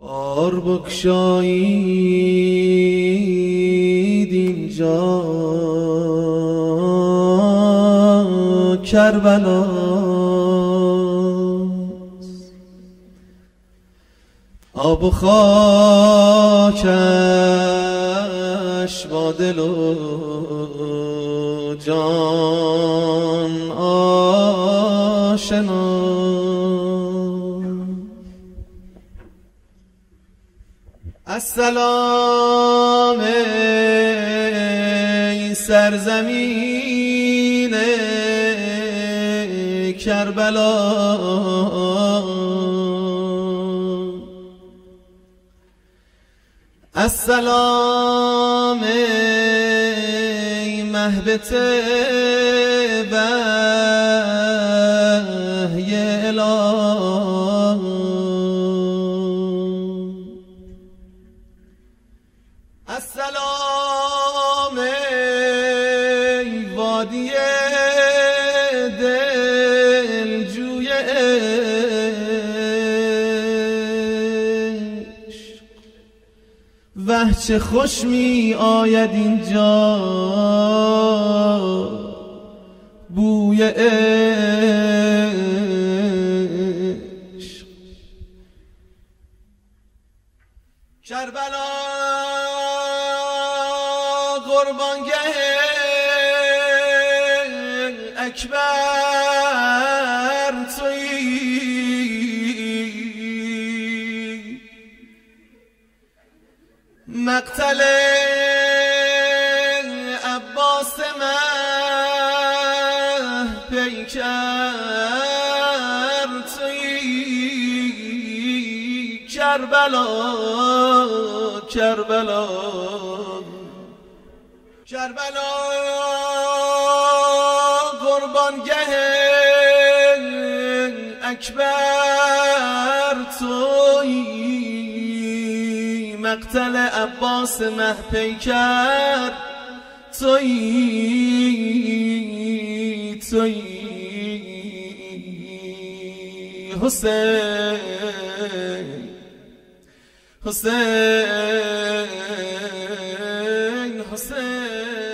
بار بکشایید اینجا. کربلا. آب و خاکش با دل و جان آشنا. السلام ای سرزمین کربلا. السلام ای مهبت بهی وه چه خوش می آید اینجا. بوی عشق. کربلا قربانگه اکبر. مقتل عباس مه پیکر توی کربلا کربلا کربلا قربانگه اکبر. مقتل عباس مه پیکر توی توی. حسین حسین حسین.